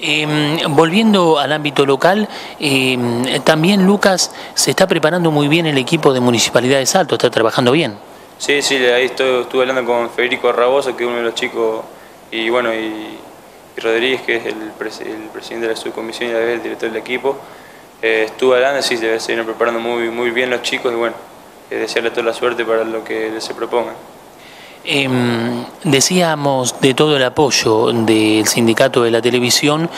Eh, volviendo al ámbito local, eh, también Lucas se está preparando muy bien el equipo de Municipalidad de Salto, está trabajando bien. Sí, sí, ahí estoy, estuve hablando con Federico Raboso, que es uno de los chicos, y bueno, y, Rodríguez, que es el, el presidente de la subcomisión y a la vez el director del equipo. Eh, estuve hablando, sí, se vienen preparando muy, muy bien los chicos y bueno, eh, desearles toda la suerte para lo que se propongan. Eh, decíamos de todo el apoyo del sindicato de la televisión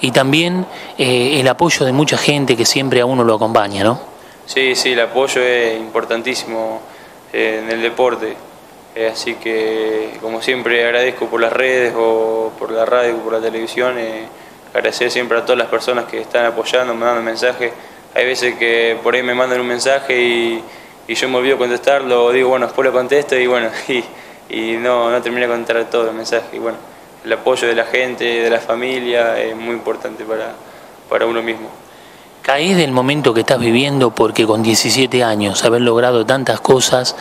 y también eh, el apoyo de mucha gente que siempre a uno lo acompaña, ¿no? Sí, sí, el apoyo es importantísimo eh, en el deporte. Eh, así que, como siempre, agradezco por las redes o por la radio, por la televisión. agradecer siempre a todas las personas que están apoyando, mandando mensajes. Hay veces que por ahí me mandan un mensaje y, yo me olvido contestarlo, o digo, bueno, después lo contesto y bueno, y, y no, no termino de contestar todo el mensaje. Y bueno, el apoyo de la gente, de la familia, es muy importante para, para uno mismo. Caes del momento que estás viviendo porque con 17 años haber logrado tantas cosas,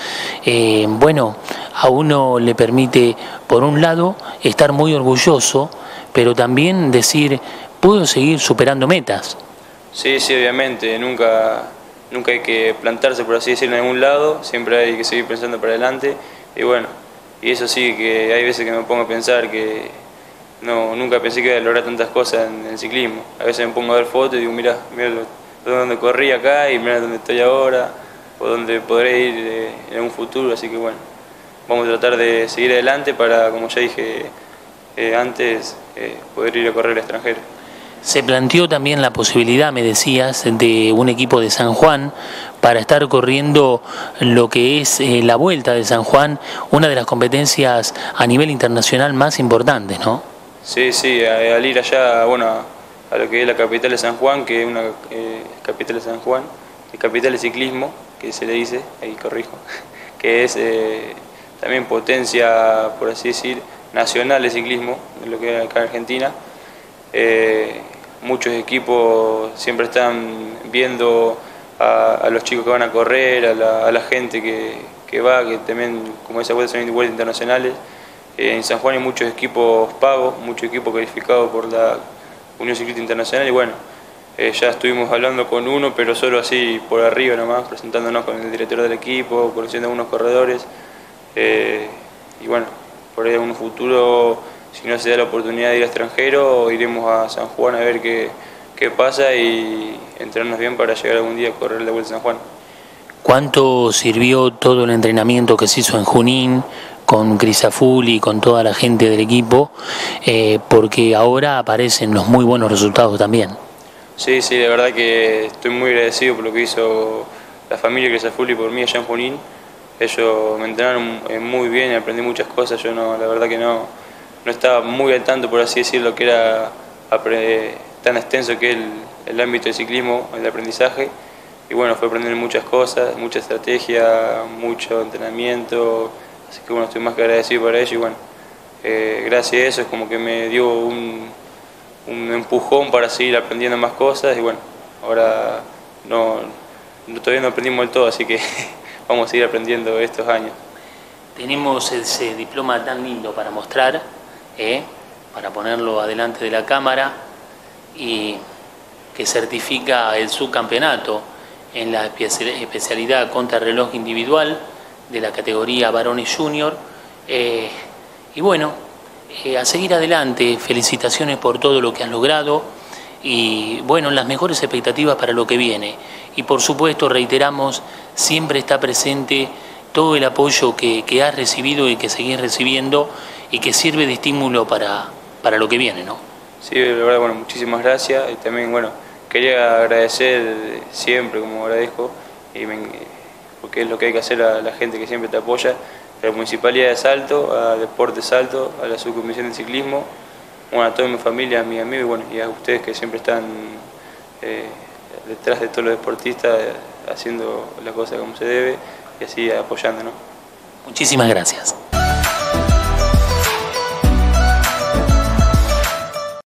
eh, bueno, a uno le permite, por un lado, estar muy orgulloso, pero también decir, puedo seguir superando metas. Sí, sí, obviamente, nunca, nunca hay que plantarse, por así decirlo, en ningún lado, siempre hay que seguir pensando para adelante. Y bueno, y eso sí, que hay veces que me pongo a pensar que no, nunca pensé que iba a lograr tantas cosas en el ciclismo. A veces me pongo a ver fotos y digo, mira lo- dónde corrí acá y mira dónde estoy ahora, o dónde podré ir eh, en un futuro, así que bueno, vamos a tratar de seguir adelante para, como ya dije eh, antes, eh, poder ir a correr al extranjero. Se planteó también la posibilidad, me decías, de un equipo de San Juan para estar corriendo lo que es eh, la Vuelta de San Juan, una de las competencias a nivel internacional más importantes, ¿no? Sí, sí, al ir allá, bueno, a lo que es la capital de San Juan, que es una eh, capital de San Juan, capital de ciclismo, que se le dice, ahí corrijo, que es eh, también potencia, por así decir, nacional de ciclismo, lo que es acá en Argentina. Muchos equipos siempre están viendo a, a los chicos que van a correr, a la, a la gente que, que va, que también, como esa vuelta son vueltas internacionales. Eh, en San Juan hay muchos equipos pagos, muchos equipos calificados por la Unión Ciclista Internacional y bueno, eh, ya estuvimos hablando con uno, pero solo así por arriba nomás, presentándonos con el director del equipo, conociendo a unos corredores. eh, y bueno, por ahí en un futuro, si no se da la oportunidad de ir al extranjero, iremos a San Juan a ver qué, qué pasa y entrenarnos bien para llegar algún día a correr la Vuelta San Juan. ¿Cuánto sirvió todo el entrenamiento que se hizo en Junín con Crisaful y con toda la gente del equipo? Eh, porque ahora aparecen los muy buenos resultados también. Sí, sí, la verdad que estoy muy agradecido por lo que hizo la familia Cresaful y por mí allá en Junín. Ellos me entrenaron eh, muy bien y aprendí muchas cosas. Yo no, la verdad que no, no estaba muy al tanto, por así decirlo, que era tan extenso que es el, el ámbito del ciclismo, el aprendizaje. Y bueno, fue aprender muchas cosas, mucha estrategia, mucho entrenamiento. Así que bueno, estoy más que agradecido por ello y bueno, eh, gracias a eso es como que me dio un, un empujón para seguir aprendiendo más cosas y bueno, ahora no, no- todavía no aprendimos del todo, así que vamos a seguir aprendiendo estos años. Tenemos ese diploma tan lindo para mostrar, ¿eh? para ponerlo adelante de la cámara y que certifica el subcampeonato en la especia- especialidad contrarreloj individual de la categoría varones junior. Eh, y bueno, eh, a seguir adelante, felicitaciones por todo lo que has logrado y bueno, las mejores expectativas para lo que viene. Y por supuesto, reiteramos, siempre está presente todo el apoyo que, que has recibido y que seguís recibiendo y que sirve de estímulo para, para lo que viene, ¿no? Sí, la verdad, bueno, muchísimas gracias y también, bueno, quería agradecer siempre, como agradezco, y porque es lo que hay que hacer a la gente que siempre te apoya, a la Municipalidad de Salto, a Deporte Salto, a la Subcomisión de Ciclismo, bueno, a toda mi familia, a mis amigos y, bueno, y a ustedes que siempre están eh, detrás de todos los deportistas haciendo las cosas como se debe y así apoyándonos. Muchísimas gracias.